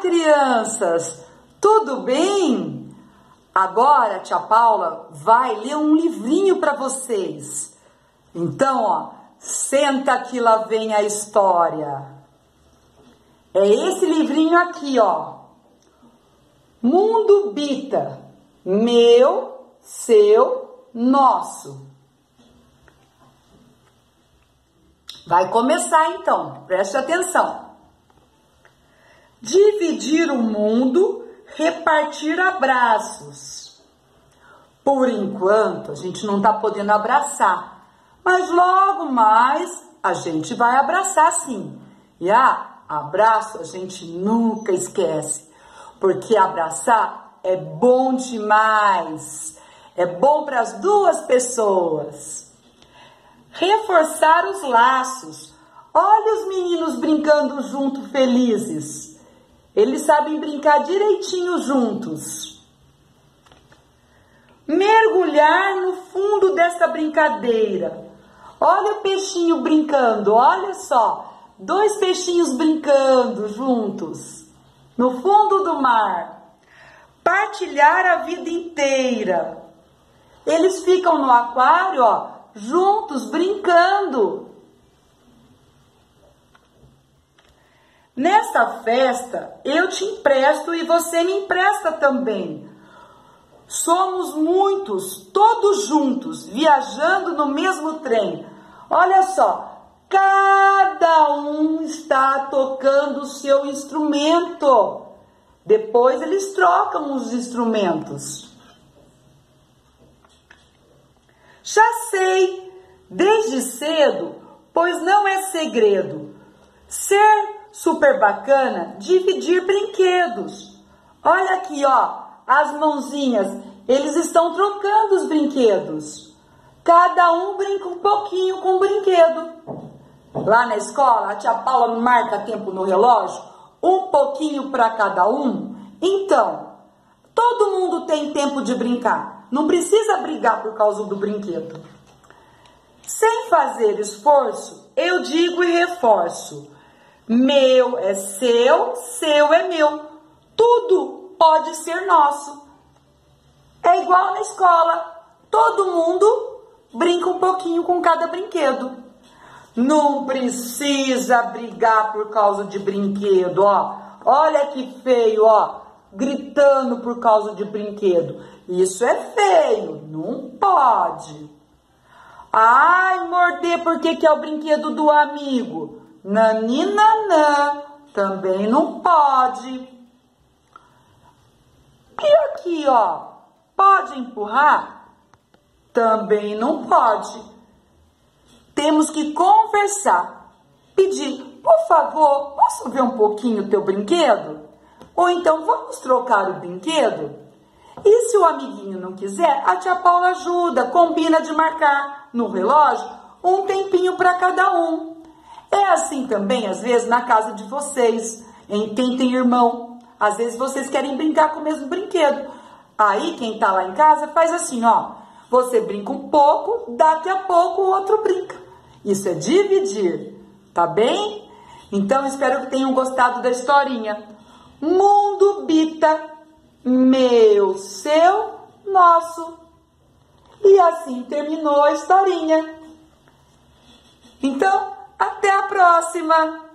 crianças, tudo bem? Agora a tia Paula vai ler um livrinho para vocês. Então, ó, senta que lá vem a história. É esse livrinho aqui, ó. Mundo Bita. Meu, seu, nosso. Vai começar então, preste atenção. Dividir o mundo, repartir abraços. Por enquanto, a gente não está podendo abraçar, mas logo mais a gente vai abraçar sim. E ah, abraço a gente nunca esquece, porque abraçar é bom demais. É bom para as duas pessoas. Reforçar os laços. Olha os meninos brincando junto felizes. Eles sabem brincar direitinho juntos. Mergulhar no fundo dessa brincadeira. Olha o peixinho brincando, olha só. Dois peixinhos brincando juntos no fundo do mar. Partilhar a vida inteira. Eles ficam no aquário, ó, juntos brincando. Nesta festa eu te empresto e você me empresta também. Somos muitos, todos juntos, viajando no mesmo trem. Olha só, cada um está tocando o seu instrumento. Depois eles trocam os instrumentos. Já sei, desde cedo, pois não é segredo. Ser super bacana dividir brinquedos. Olha aqui, ó, as mãozinhas, eles estão trocando os brinquedos. Cada um brinca um pouquinho com o brinquedo. Lá na escola, a tia Paula marca tempo no relógio, um pouquinho para cada um. Então, todo mundo tem tempo de brincar. Não precisa brigar por causa do brinquedo. Sem fazer esforço, eu digo e reforço. Meu é seu, seu é meu. Tudo pode ser nosso. É igual na escola. Todo mundo brinca um pouquinho com cada brinquedo. Não precisa brigar por causa de brinquedo, ó. Olha que feio, ó. Gritando por causa de brinquedo. Isso é feio, não pode. Ai, morder porque que é o brinquedo do amigo. Naninanã também não pode. E aqui, ó, pode empurrar? Também não pode. Temos que conversar. Pedir, por favor, posso ver um pouquinho o teu brinquedo? Ou então vamos trocar o brinquedo? E se o amiguinho não quiser, a tia Paula ajuda, combina de marcar no relógio um tempinho para cada um. É assim também, às vezes, na casa de vocês, em quem tem irmão. Às vezes vocês querem brincar com o mesmo brinquedo. Aí quem tá lá em casa faz assim, ó. Você brinca um pouco, daqui a pouco o outro brinca. Isso é dividir, tá bem? Então espero que tenham gostado da historinha. Mundo Bita, meu, seu, nosso. E assim terminou a historinha. Então, próxima!